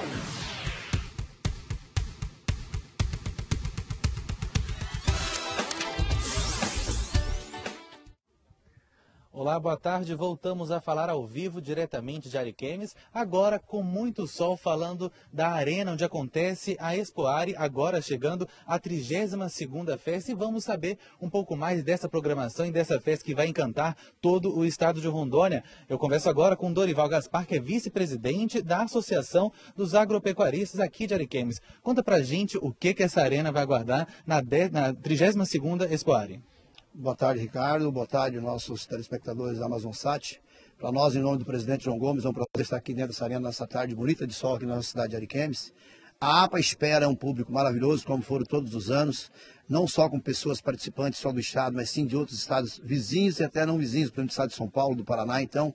Ow! Olá, boa tarde. Voltamos a falar ao vivo, diretamente de Ariquemes, agora com muito sol, falando da arena onde acontece a Expoare, agora chegando a 32ª festa e vamos saber um pouco mais dessa programação e dessa festa que vai encantar todo o estado de Rondônia. Eu converso agora com Dorival Gaspar, que é vice-presidente da Associação dos Agropecuaristas aqui de Ariquemes. Conta pra gente o que que essa arena vai aguardar na, na 32ª Expoare. Boa tarde, Ricardo. Boa tarde, nossos telespectadores da Amazon Sat. Para nós, em nome do presidente João Gomes, é um prazer estar aqui dentro dessa arena nessa tarde bonita de sol aqui na nossa cidade de Ariquemes. A APA espera um público maravilhoso, como foram todos os anos, não só com pessoas participantes só do estado, mas sim de outros estados vizinhos e até não vizinhos, por exemplo, do estado de São Paulo, do Paraná. Então,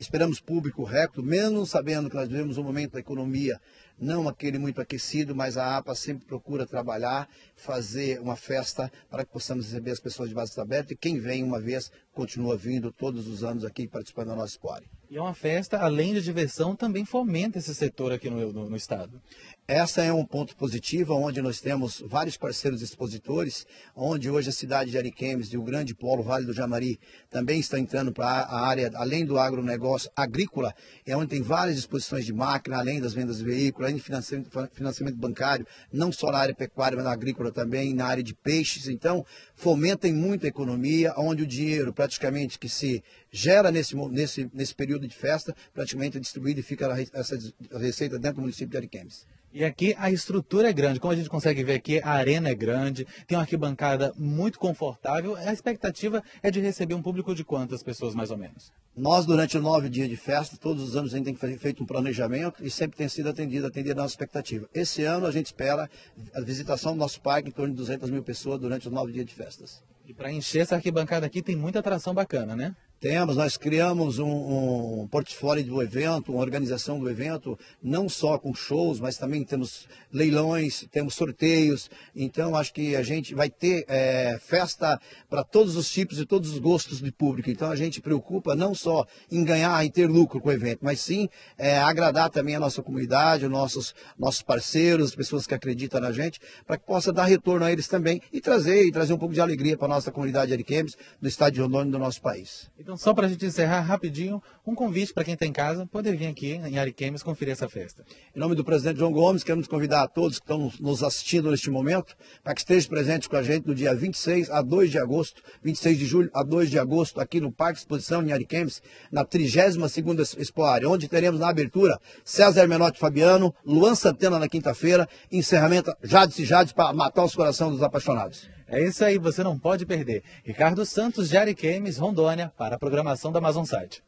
esperamos público recto, mesmo sabendo que nós vivemos um momento da economia não aquele muito aquecido, mas a APA sempre procura trabalhar, fazer uma festa para que possamos receber as pessoas de base aberta e quem vem uma vez continua vindo todos os anos aqui participando da nossa Explore. E é uma festa, além de diversão, também fomenta esse setor aqui no, no, no estado. Essa é um ponto positivo, onde nós temos vários parceiros expositores, onde hoje a cidade de Ariquemes e o grande polo Vale do Jamari também estão entrando para a área, além do agronegócio agrícola, é onde tem várias exposições de máquina, além das vendas de veículos, financiamento, financiamento bancário, não só na área pecuária, mas na agrícola também, na área de peixes. Então, fomentem muito a economia, onde o dinheiro praticamente que se gera nesse, nesse, nesse período de festa, praticamente é distribuído e fica essa receita dentro do município de Ariquemes. E aqui a estrutura é grande, como a gente consegue ver aqui, a arena é grande, tem uma arquibancada muito confortável. A expectativa é de receber um público de quantas pessoas, mais ou menos? Nós, durante nove dias de festa, todos os anos a gente tem feito um planejamento e sempre tem sido atendido, atendido a nossa expectativa. Esse ano a gente espera a visitação do nosso parque em torno de 200 mil pessoas durante os nove dias de festas. E para encher essa arquibancada aqui tem muita atração bacana, né? Temos, nós criamos um, um, portfólio do evento, uma organização do evento, não só com shows, mas também temos leilões, temos sorteios. Então, acho que a gente vai ter é, festa para todos os tipos e todos os gostos de público. Então, a gente preocupa não só em ganhar e ter lucro com o evento, mas sim é, agradar também a nossa comunidade, os nossos, nossos parceiros, as pessoas que acreditam na gente, para que possa dar retorno a eles também e trazer, e trazer um pouco de alegria para a nossa comunidade de Ariquemes, do estado de Rondônia do nosso país. Então, só para a gente encerrar rapidinho, um convite para quem está em casa poder vir aqui em Ariquemes conferir essa festa. Em nome do presidente João Gomes, queremos convidar a todos que estão nos assistindo neste momento para que estejam presentes com a gente no dia 26 a 2 de agosto, 26 de julho a 2 de agosto, aqui no Parque Exposição em Ariquemes, na 32ª Expo Área, onde teremos na abertura César Menotti Fabiano, Luan Santana na quinta-feira, encerramento Jades e Jades para matar os corações dos apaixonados. É isso aí, você não pode perder. Ricardo Santos, de Ariquemes, Rondônia, para a programação da Amazon Site.